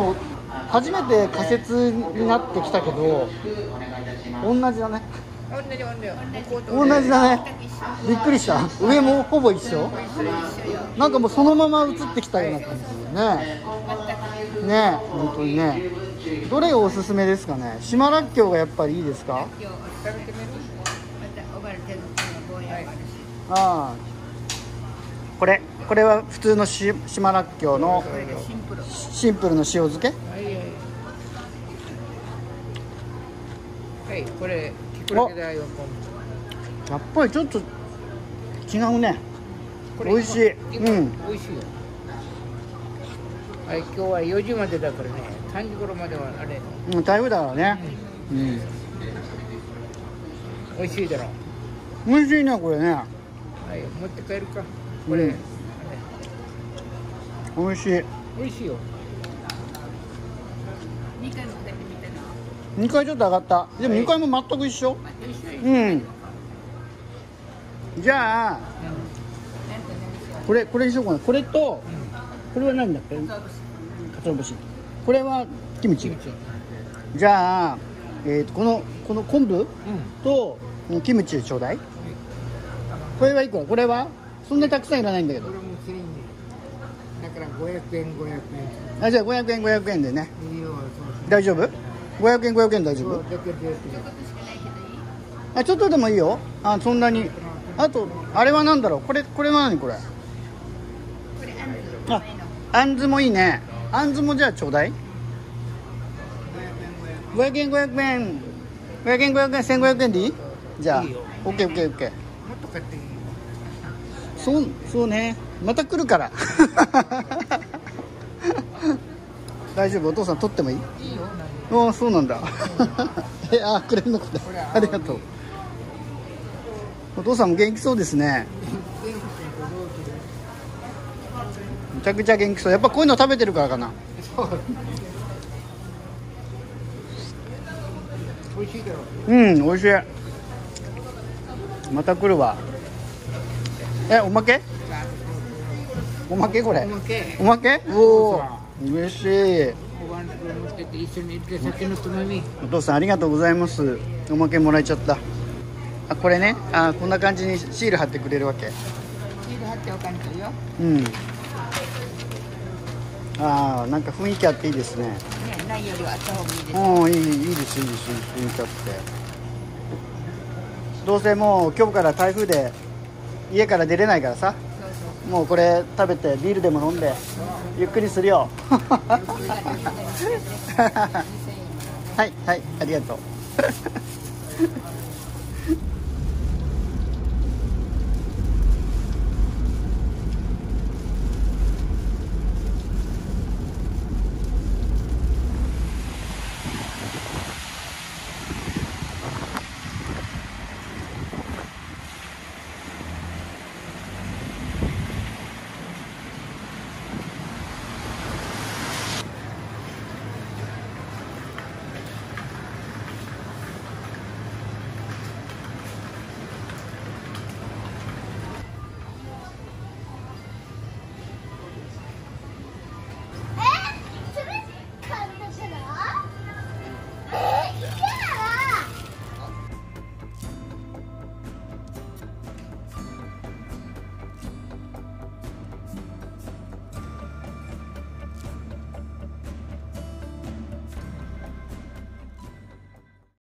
も初めて仮設になってきたけど同じだね。同じだね。びっくりした。上もほぼ一緒。なんかもうそのまま映ってきたような感じね。ね本当にね。どれがおすすめですかね？島らっきょうがやっぱりいいですか？ああ。これこれは普通のし島らっきょうのシンプルの塩漬け？はいはいはい。これキクラゲだよやっぱりちょっと違うね。美味しい。今うん。美味しいよ。はい今日は4時までだからね3時頃まではあれ。うん台風だからね。うん。美味しいだろ。美味しいねこれね。はい持って帰るか。これ、うん美味しい。美味しいよ。二回も食べてみたら2回ちょっと上がった。でも2回も全く一緒。うん。じゃあこれこれにしようかな。これとこれは何だっけ？うかつお節。これはキムチ。じゃあ、えー、とこのこの昆布うん。とキムチちょうだい。これはいくら？これは？そんなにたくさんいらないんだけどだから500円500円。あじゃあ500円500円でね。いいよ大丈夫？500円500円大丈夫？あちょっとでもいいよ。あそんなに。あとあれは何だろう？これこれは何これ？これあんずああんずもいいね。あんずもじゃあちょうだい。500円500円。500円500円1500円でいい？じゃあ。OKOKOK もっと買っていいよ。そうそうねまた来るから。大丈夫？お父さん取ってもいい？ああそうなんだ。えあくれるのかありがとう。お父さんも元気そうですね。めちゃくちゃ元気そう。やっぱこういうの食べてるからかな。美味しいだろうん美味しい。また来るわ。えおまけ？おまけ？これ。おまけ。おまけ？おお嬉しい。お父さんありがとうございます。おまけもらえちゃった。あこれね。あこんな感じにシール貼ってくれるわけ。シール貼っておかんとよ。うん。ああなんか雰囲気あっていいですね。ねないよりはあった方がいいです。うんいいいいですいいです雰囲気あって。どうせもう今日から台風で家から出れないからさもうこれ食べてビールでも飲んでゆっくりするよ。はいはいありがとう。